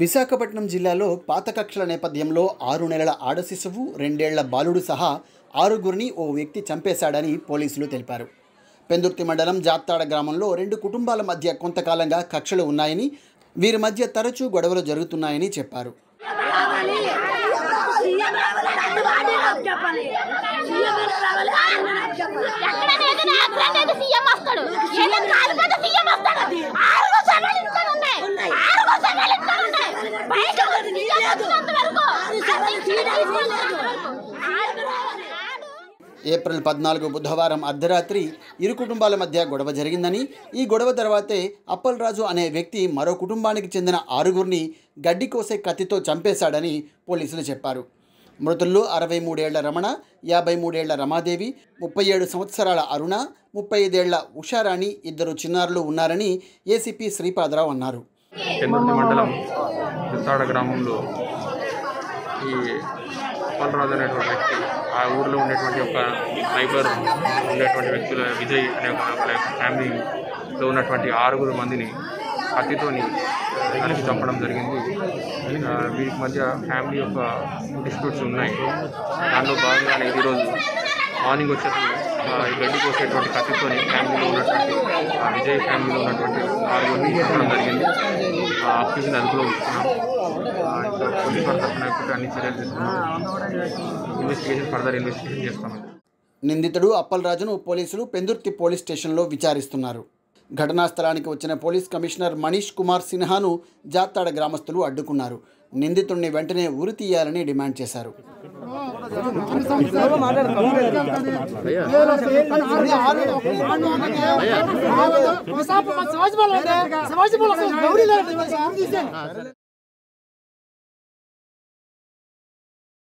విశాఖపట్నం జిల్లాలో పాత కక్షల నేపథ్యంలో ఆరు నెలల ఆడ శిశువు రెండేళ్ళ బాలుడు సహా ఆరుగురిని ఓ వ్యక్తి చంపేశాడని పోలీసులు తెలిపారు. పెందుర్తి మండలం జాత్తాడ గ్రామంలో రెండు కుటుంబాల మధ్య కొంతకాలంగా కక్షలు ఉన్నాయని వీరి మధ్య తరచూ గొడవలు జరుగుతున్నాయని చెప్పారు. ఏప్రిల్ పద్నాలుగు బుధవారం అర్ధరాత్రి ఇరు కుటుంబాల మధ్య గొడవ జరిగిందని ఈ గొడవ తర్వాతే అప్పలరాజు అనే వ్యక్తి మరో కుటుంబానికి చెందిన ఆరుగురిని గడ్డి కోసే కత్తితో చంపేశాడని పోలీసులు చెప్పారు. మృతుల్లో అరవై మూడేళ్ళ రమణ యాభై మూడేళ్ళ రమాదేవి ముప్పై ఏడు సంవత్సరాల అరుణ ముప్పై ఐదేళ్ళ ఉషారాణి ఇద్దరు చిన్నారులు ఉన్నారని ఏసీపీ శ్రీపాదరావు అన్నారు. మండలం గ్రామంలో ఈ అప్పలరాజు అనేటువంటి వ్యక్తి ఆ ఊర్లో ఉండేటువంటి ఒక నైబర్ ఉండేటువంటి వ్యక్తుల విజయ్ అనే ఒక ఫ్యామిలీలో ఉన్నటువంటి ఆరుగురు మందిని కత్తితోని నరికి చంపడం జరిగింది. వీరికి మధ్య ఫ్యామిలీ యొక్క డిస్ప్యూట్స్ ఉన్నాయి. దానిలో భాగంగానే ఈరోజు మార్నింగ్ వచ్చేటప్పుడు ఈ గడ్డి కోసేటువంటి కత్తితోని ఫ్యామిలీలో ఉన్నటువంటి ఆ విజయ్ ఫ్యామిలీలో ఉన్నటువంటి ఆరుగురిని చంపడం జరిగింది. ఆ అక్యూజ్ని అదుపులో ఉంచుకున్నాం. ఇంకా పోలీస్ వారి తరఫున అన్ని చర్యలు తీసుకున్నాం ఇన్వెస్టిగేషన్ ఫర్దర్ ఇన్వెస్టిగేషన్ చేస్తామండి నిందితుడు అప్పలరాజును పోలీసులు పెందుర్తి పోలీస్ స్టేషన్లో విచారిస్తున్నారు. ఘటనా స్థలానికి వచ్చిన పోలీస్ కమిషనర్ మనీష్ కుమార్ సిన్హాను జాత్తాడ గ్రామస్తులు అడ్డుకున్నారు. నిందితుడిని వెంటనే ఉరి తీయాలని డిమాండ్ చేశారు.